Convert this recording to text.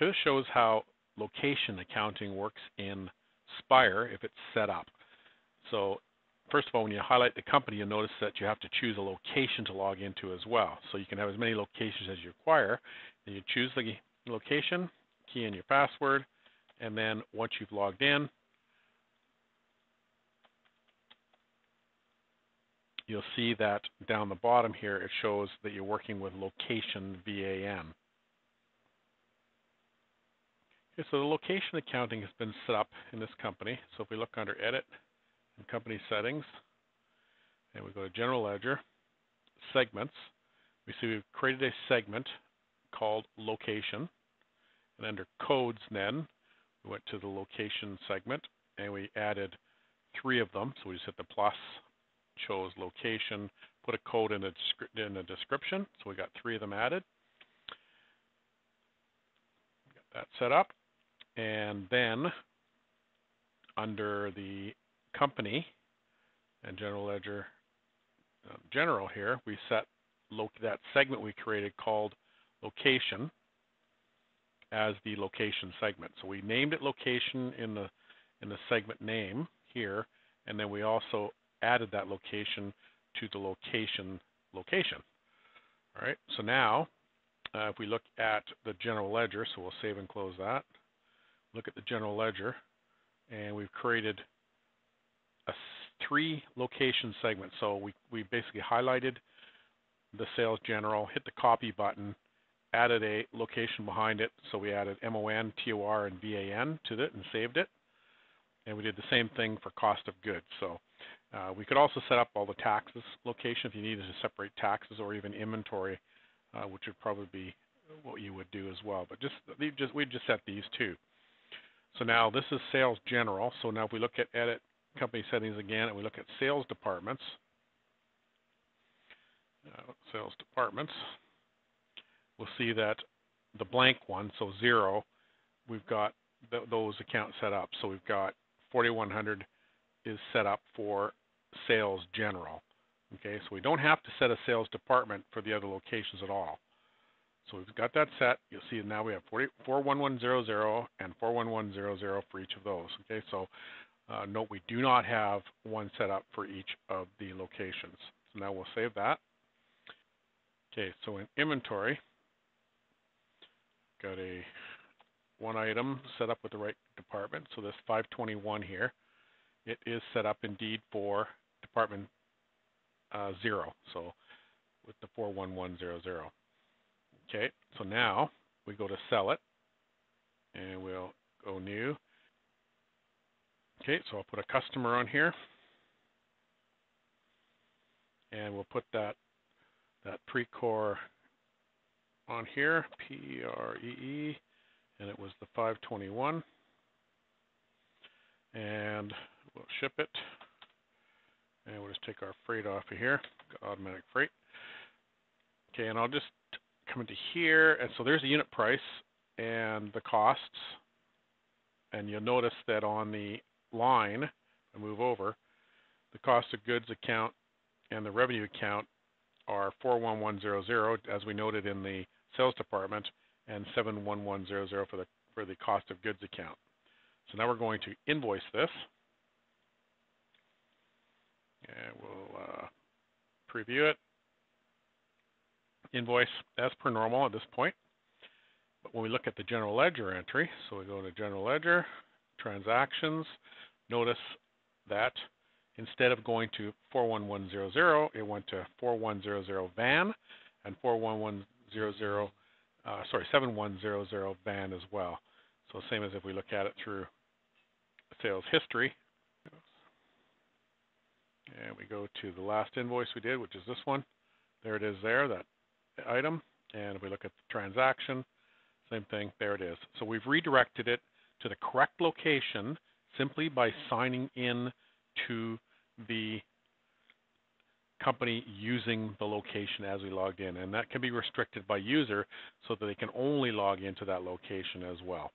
This shows how location accounting works in Spire if it's set up. So first of all, when you highlight the company, you'll notice that you have to choose a location to log into as well. So you can have as many locations as you require. You choose the location, key in your password, and then once you've logged in, you'll see that down the bottom here it shows that you're working with location VAN. Okay, so the location accounting has been set up in this company. So if we look under Edit and Company Settings, and we go to General Ledger, Segments, we see we've created a segment called Location. And under Codes then, we went to the Location segment, and we added three of them. So we just hit the plus chose location, put a code in the, in the description. So we got three of them added. Got that set up. And then under the company and general ledger uh, general here, we set that segment we created called location as the location segment. So we named it location in the in the segment name here, and then we also added that location to the location location. All right, so now uh, if we look at the general ledger, so we'll save and close that. Look at the general ledger, and we've created a three location segment. So we, we basically highlighted the sales general, hit the copy button, added a location behind it. So we added MON, TOR, and VAN to it and saved it. And we did the same thing for cost of goods. So uh, we could also set up all the taxes location if you needed to separate taxes or even inventory, uh, which would probably be what you would do as well. But just, just we just set these two. So now this is sales general. So now if we look at edit company settings again and we look at sales departments, uh, sales departments, we'll see that the blank one, so zero, we've got th those accounts set up. So we've got 4100 is set up for sales general. Okay, so we don't have to set a sales department for the other locations at all. So we've got that set. You'll see now we have 40, 41100 and 41100 for each of those. Okay, so uh, note we do not have one set up for each of the locations. So now we'll save that. Okay, so in inventory, got a one item set up with the right department. So this 521 here, it is set up indeed for department uh, zero. So with the 41100. Okay, so now we go to sell it and we'll go new. Okay, so I'll put a customer on here and we'll put that that Precor on here, P-R-E-E, and it was the 521. And we'll ship it. And we'll just take our freight off of here, automatic freight. Okay, and I'll just come into here, and so there's the unit price and the costs. And you'll notice that on the line, I move over, the cost of goods account and the revenue account are 41100, as we noted in the sales department, and 71100 for the for the cost of goods account. So now we're going to invoice this. And we'll uh, preview it invoice as per normal at this point. But when we look at the general ledger entry, so we go to general ledger, transactions, notice that instead of going to 41100, it went to 4100 van and 41100, uh, sorry, 7100 van as well. So same as if we look at it through sales history. And we go to the last invoice we did, which is this one. There it is there, that item, and if we look at the transaction, same thing, there it is. So we've redirected it to the correct location simply by signing in to the company using the location as we logged in. And that can be restricted by user so that they can only log into that location as well.